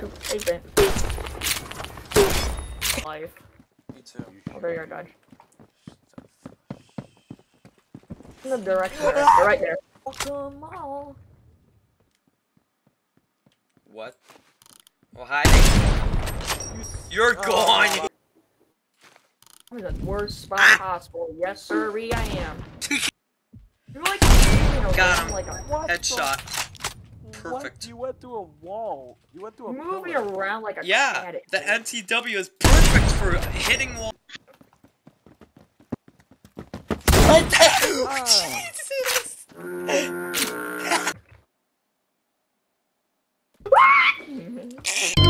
two, eight. Life. Me too. Oh, there you are, dodge. In the direction. Right there. Welcome all. What? Oh, hi. You're oh, gone! I'm in the worst spot ah. possible. Yes, sir, I am. You're like, you know, Got him. Like a, Headshot perfect. You went through a wall. You went through a wall. Moving around like a Yeah, the MTW is perfect for hitting walls. What the? Ah. Jesus!